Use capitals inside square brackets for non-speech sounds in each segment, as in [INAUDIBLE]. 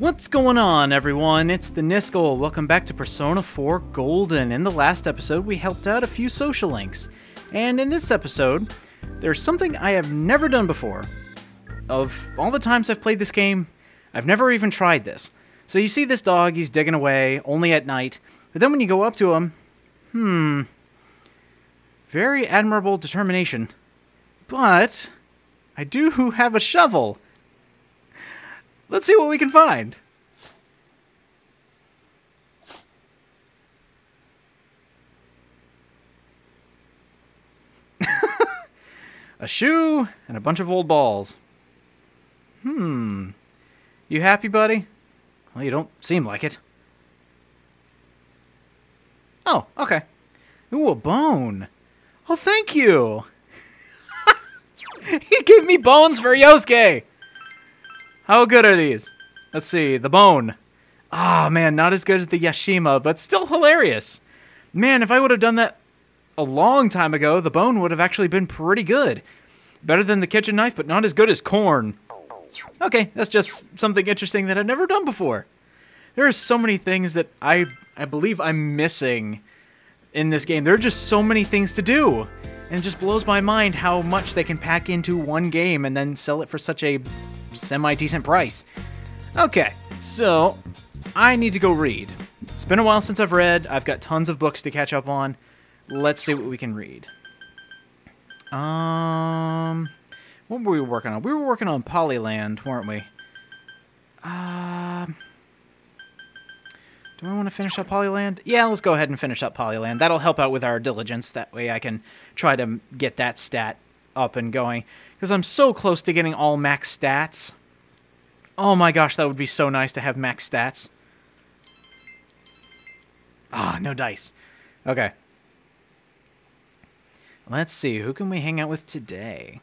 What's going on, everyone? It's the Niskel. Welcome back to Persona 4 Golden. In the last episode, we helped out a few social links. And in this episode, there's something I have never done before. Of all the times I've played this game, I've never even tried this. So you see this dog, he's digging away, only at night. But then when you go up to him, hmm. Very admirable determination. But I do [LAUGHS] have a shovel. Let's see what we can find. [LAUGHS] a shoe and a bunch of old balls. Hmm. You happy, buddy? Well, you don't seem like it. Oh, okay. Ooh, a bone. Oh, thank you. [LAUGHS] he gave me bones for Yosuke. How good are these? Let's see. The bone. Ah, oh, man, not as good as the Yashima, but still hilarious. Man, if I would have done that a long time ago, the bone would have actually been pretty good. Better than the kitchen knife, but not as good as corn. Okay, that's just something interesting that I've never done before. There are so many things that I I believe I'm missing in this game. There are just so many things to do. And it just blows my mind how much they can pack into one game and then sell it for such a semi-decent price. Okay, so I need to go read. It's been a while since I've read. I've got tons of books to catch up on. Let's see what we can read. Um, what were we working on? We were working on Polyland, weren't we? Um, do I want to finish up Polyland? Yeah, let's go ahead and finish up Polyland. That'll help out with our diligence. That way I can try to get that stat up and going. Because I'm so close to getting all max stats. Oh my gosh, that would be so nice to have max stats. Ah, no dice. Okay. Let's see, who can we hang out with today?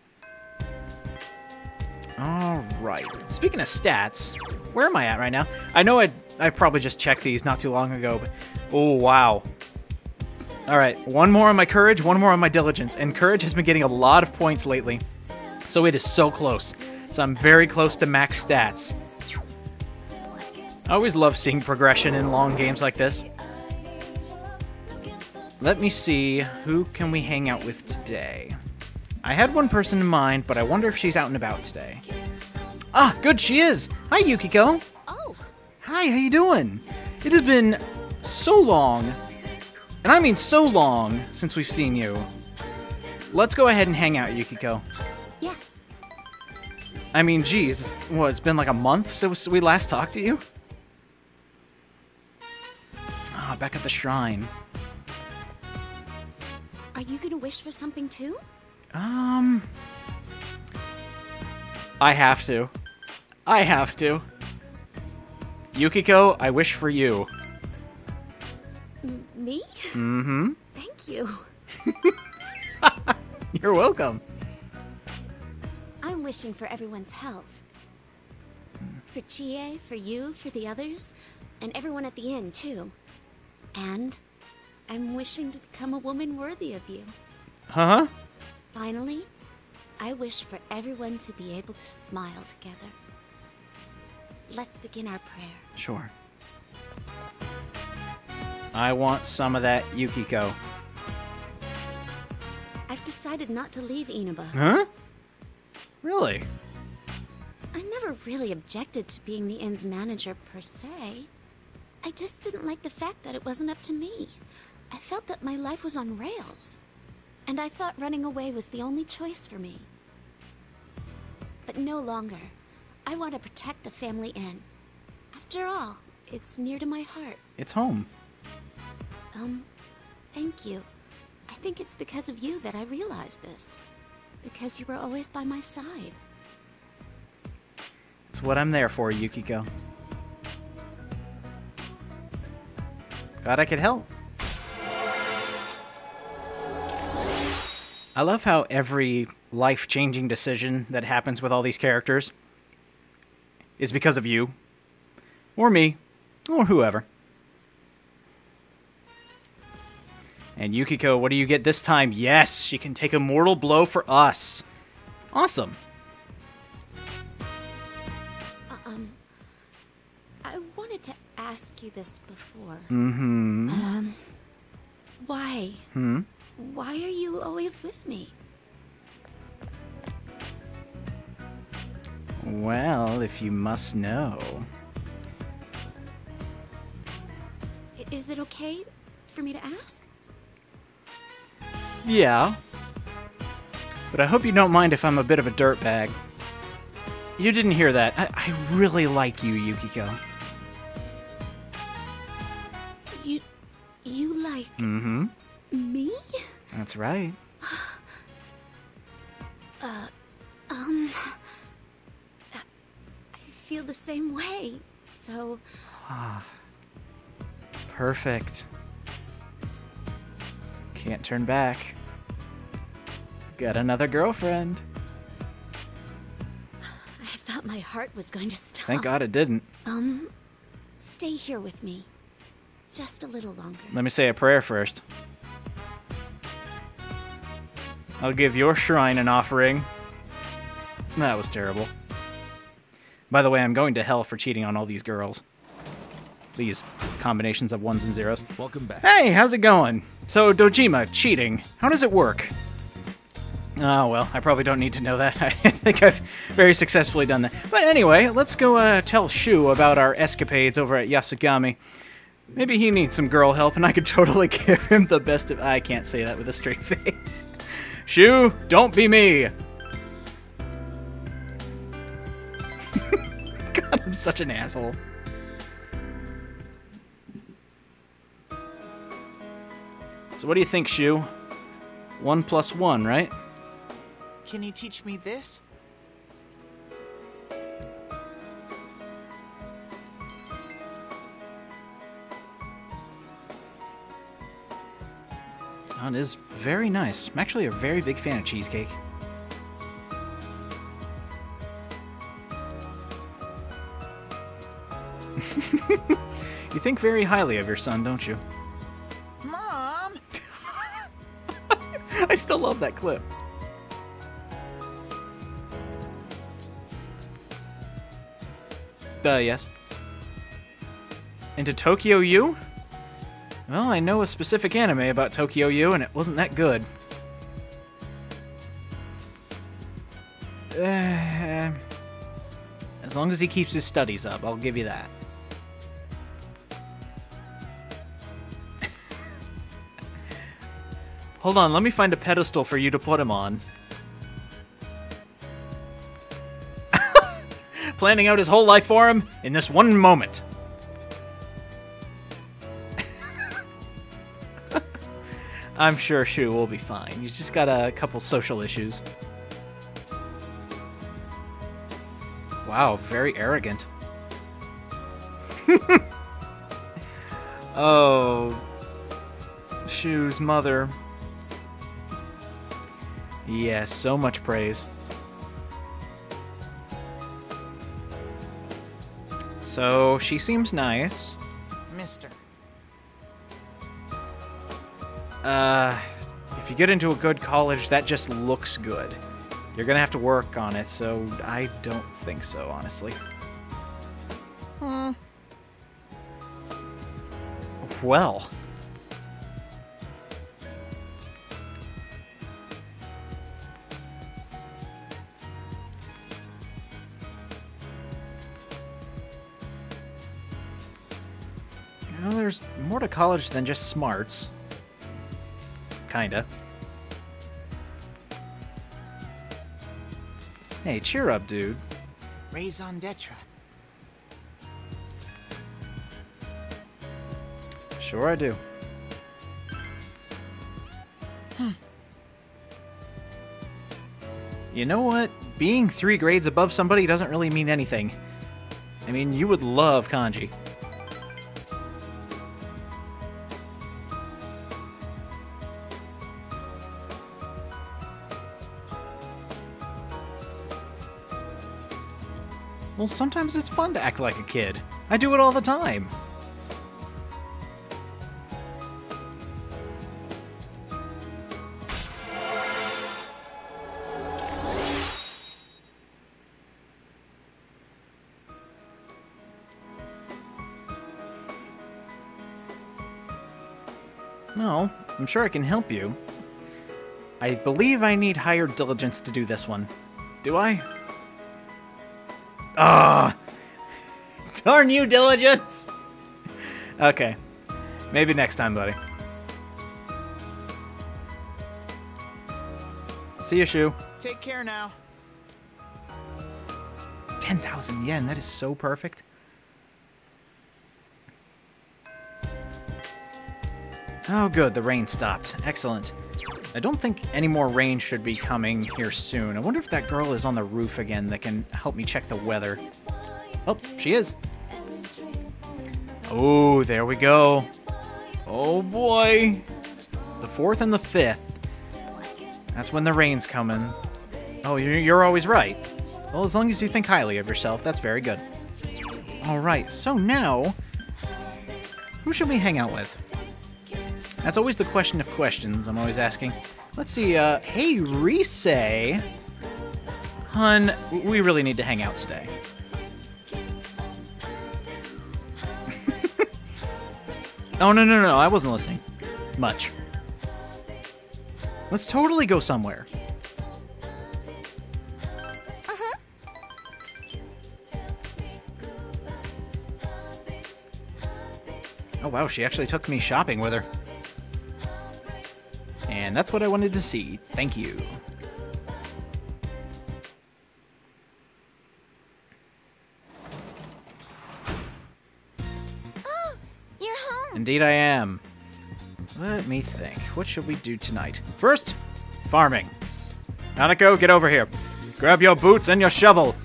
Alright. Speaking of stats, where am I at right now? I know I I probably just checked these not too long ago, but oh wow. Alright, one more on my courage, one more on my diligence, and courage has been getting a lot of points lately. So it is so close. So I'm very close to max stats. I always love seeing progression in long games like this. Let me see, who can we hang out with today? I had one person in mind, but I wonder if she's out and about today. Ah, good, she is! Hi, Yukiko! Oh! Hi, how you doing? It has been so long, and I mean so long, since we've seen you. Let's go ahead and hang out, Yukiko. Yes. I mean, geez, what, it's been like a month since we last talked to you? Ah, back at the shrine. Are you gonna wish for something too? Um. I have to. I have to. Yukiko, I wish for you. Me? Mm hmm. Thank you. [LAUGHS] You're welcome. I'm wishing for everyone's health. For Chie, for you, for the others, and everyone at the inn, too. And I'm wishing to become a woman worthy of you. Huh? Finally, I wish for everyone to be able to smile together. Let's begin our prayer. Sure. I want some of that Yukiko. I've decided not to leave Inaba. Huh? Really? I never really objected to being the inn's manager per se. I just didn't like the fact that it wasn't up to me. I felt that my life was on rails. And I thought running away was the only choice for me. But no longer. I want to protect the family inn. After all, it's near to my heart. It's home. Um, thank you. I think it's because of you that I realized this. Because you were always by my side. It's what I'm there for, Yukiko. Glad I could help. I love how every life changing decision that happens with all these characters is because of you, or me, or whoever. And Yukiko, what do you get this time? Yes, she can take a mortal blow for us. Awesome. Um, I wanted to ask you this before. Mm-hmm. Um, why? Hmm? Why are you always with me? Well, if you must know. Is it okay for me to ask? Yeah. But I hope you don't mind if I'm a bit of a dirtbag. You didn't hear that. I, I really like you, Yukiko. You, you like Mm-hmm. me? That's right. [GASPS] Uh, um, I I feel the same way. So, Ah. Perfect. Can't turn back. Got another girlfriend. I thought my heart was going to stop. Thank God it didn't. Um, stay here with me. Just a little longer. Let me say a prayer first. I'll give your shrine an offering. That was terrible. By the way, I'm going to hell for cheating on all these girls. These combinations of ones and zeros. Welcome back. Hey, how's it going? So, Dojima, cheating. How does it work? Oh, well, I probably don't need to know that. [LAUGHS] I think I've very successfully done that. But anyway, let's go uh, tell Shu about our escapades over at Yasugami. Maybe he needs some girl help, and I could [LAUGHS] totally give him the best of. I can't say that with a straight [LAUGHS] face. Shu, don't be me! God, I'm such an asshole. So, what do you think, Shu? One plus one, right? Can you teach me this? Oh, it is very nice. I'm actually a very big fan of cheesecake. [LAUGHS] you think very highly of your son, don't you? Still love that clip. Uh, yes. Into Tokyo U? Well, I know a specific anime about Tokyo U, and it wasn't that good. Uh, as long as he keeps his studies up, I'll give you that. Hold on, let me find a pedestal for you to put him on. [LAUGHS] Planning out his whole life for him in this one moment. [LAUGHS] I'm sure Shu will be fine. He's just got a couple social issues. Wow, very arrogant. [LAUGHS] oh, Shu's mother. Yes, so much praise. So, she seems nice. Mister. Uh, if you get into a good college, that just looks good. You're gonna have to work on it, so I don't think so, honestly. Hmm. Well. Well, there's more to college than just smarts. Kinda. Hey, cheer up, dude. Raison d'etre. Sure I do. Hmm. You know what? Being three grades above somebody doesn't really mean anything. I mean, you would love kanji. Well, sometimes it's fun to act like a kid. I do it all the time. No, I'm sure I can help you. I believe I need higher diligence to do this one. Do I? Ah! [LAUGHS] Darn you, diligence! Okay. Maybe next time, buddy. See you, Shu. Take care now. 10,000 yen. That is so perfect. Oh, good. The rain stopped. Excellent. I don't think any more rain should be coming here soon. I wonder if that girl is on the roof again that can help me check the weather. Oh, she is. Oh, there we go. Oh boy. It's the fourth and the fifth. That's when the rain's coming. Oh, you're, you're always right. Well, as long as you think highly of yourself, that's very good. All right, so now, who should we hang out with? That's always the question of questions I'm always asking. Let's see, uh, hey, Rise. Hun, we really need to hang out today. [LAUGHS] oh, no, no, no, I wasn't listening. Much. Let's totally go somewhere. Uh-huh. Oh wow, she actually took me shopping with her. And that's what I wanted to see. Thank you. Oh, you're home. Indeed I am. Let me think. What should we do tonight? First, farming. Nanako, get over here. Grab your boots and your shovel.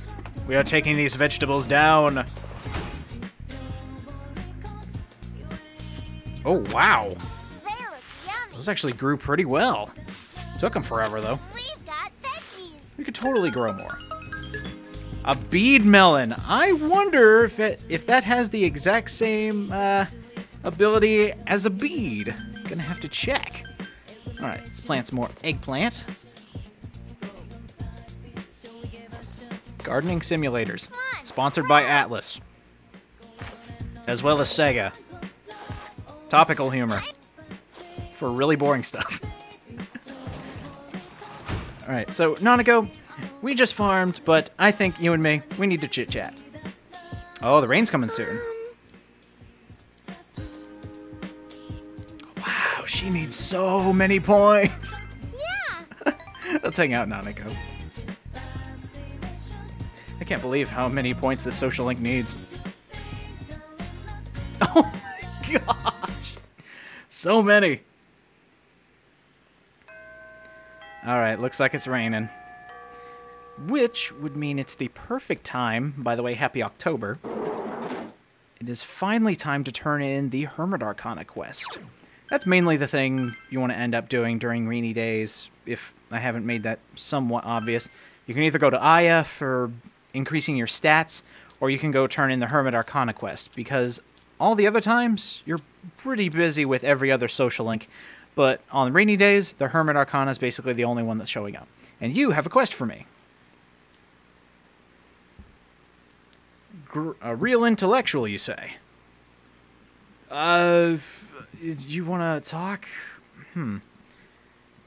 We are taking these vegetables down. Oh, wow. They look yummy. Those actually grew pretty well. Took them forever, though. We've got veggies. We could totally grow more. A bead melon. I wonder if it, if that has the exact same uh, ability as a bead. Gonna have to check. All right, let's plant some more eggplant. Gardening simulators, sponsored by Atlus, as well as Sega. Topical humor for really boring stuff. [LAUGHS] All right, so Nanako, we just farmed, but I think you and me, we need to chit chat. Oh, the rain's coming soon. Wow, she needs so many points. Yeah. [LAUGHS] Let's hang out, Nanako. I can't believe how many points this social link needs. [LAUGHS] Oh my gosh! So many. Alright, looks like it's raining. Which would mean it's the perfect time, by the way, happy October. It is finally time to turn in the Hermit Arcana quest. That's mainly the thing you want to end up doing during rainy days, if I haven't made that somewhat obvious. You can either go to Aiya for increasing your stats, or you can go turn in the Hermit Arcana quest, because all the other times, you're pretty busy with every other social link. But on rainy days, the Hermit Arcana is basically the only one that's showing up. And you have a quest for me. Gr- a real intellectual, you say? Uh, f- you want to talk? Hmm.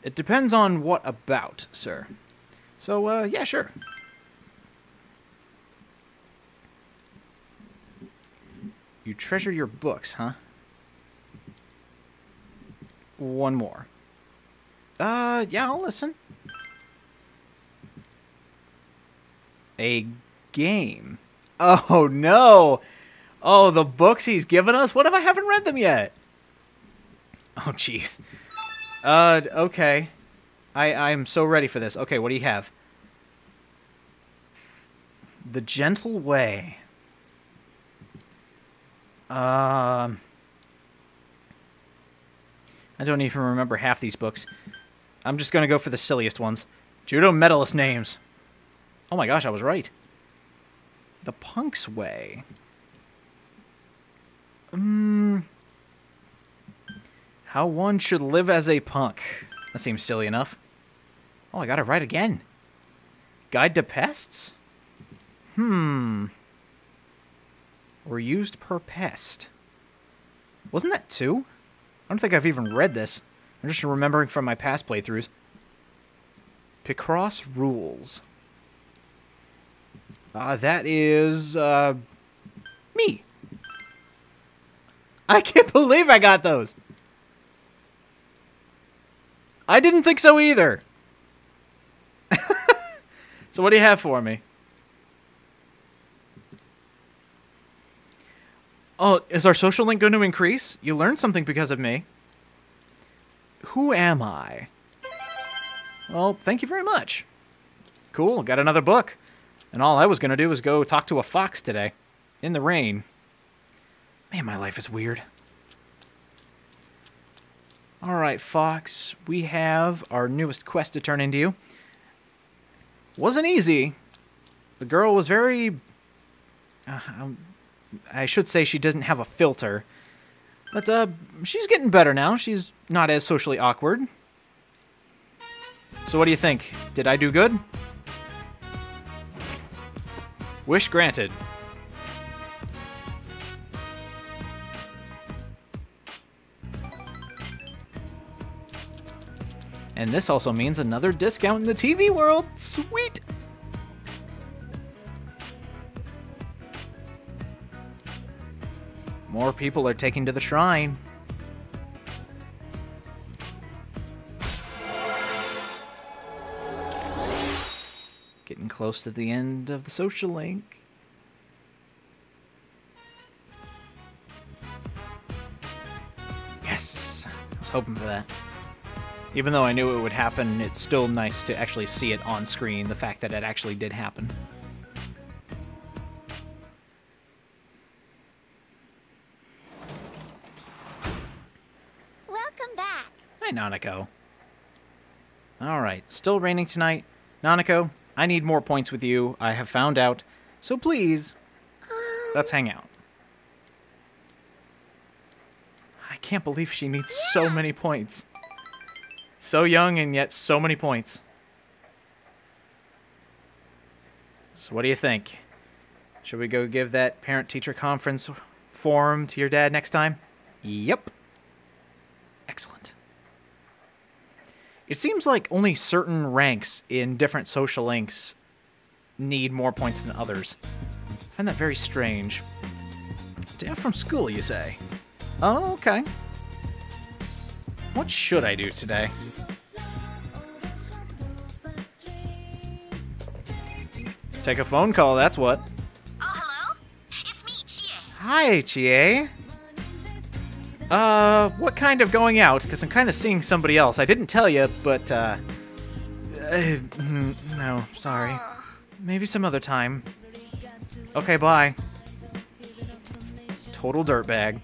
It depends on what about, sir. So, uh, yeah, sure. You treasure your books, huh? One more. Uh, yeah, I'll listen. A game. Oh no! Oh, the books he's given us. What if I haven't read them yet? Oh, jeez. Uh, okay. I I'm so ready for this. Okay, what do you have? The Gentle Way. Um. I don't even remember half these books. I'm just gonna go for the silliest ones. Judo medalist names. Oh my gosh, I was right. The Punk's Way. Hmm. How one should live as a punk. That seems silly enough. Oh, I got it right again. Guide to pests? Hmm. Or used per pest. Wasn't that two? I don't think I've even read this. I'm just remembering from my past playthroughs. Picross Rules. Uh, that is, uh, me. I can't [LAUGHS] believe I got those. I didn't think so either. [LAUGHS] so what do you have for me? Oh, is our social link going to increase? You learned something because of me. Who am I? Well, thank you very much. Cool, got another book. And all I was going to do was go talk to a fox today. In the rain. Man, my life is weird. Alright, Fox, we have our newest quest to turn into you. Wasn't easy. The girl was very... Uh, um, I should say she doesn't have a filter. But uh, she's getting better now. She's not as socially awkward. So what do you think? Did I do good? Wish granted. And this also means another discount in the TV world. Sweet! More people are taking to the shrine. Getting close to the end of the social link. Yes! I was hoping for that. Even though I knew it would happen, it's still nice to actually see it on screen, the fact that it actually did happen. Nanako. Alright, still raining tonight. Nanako, I need more points with you, I have found out. So please, let's hang out. I can't believe she needs so many points. So young and yet so many points. So what do you think? Should we go give that parent-teacher conference form to your dad next time? Yep. Excellent. It seems like only certain ranks in different social links need more points than others. I find that very strange. Off from school, you say? Oh, okay. What should I do today? Take a phone call, that's what. Oh, hello? It's me, Chie. Hi, Chie. Uh, what kind of going out? Because I'm kind of seeing somebody else. I didn't tell you, but, uh, uh, mm, no, sorry. Maybe some other time. Okay, bye. Total dirtbag.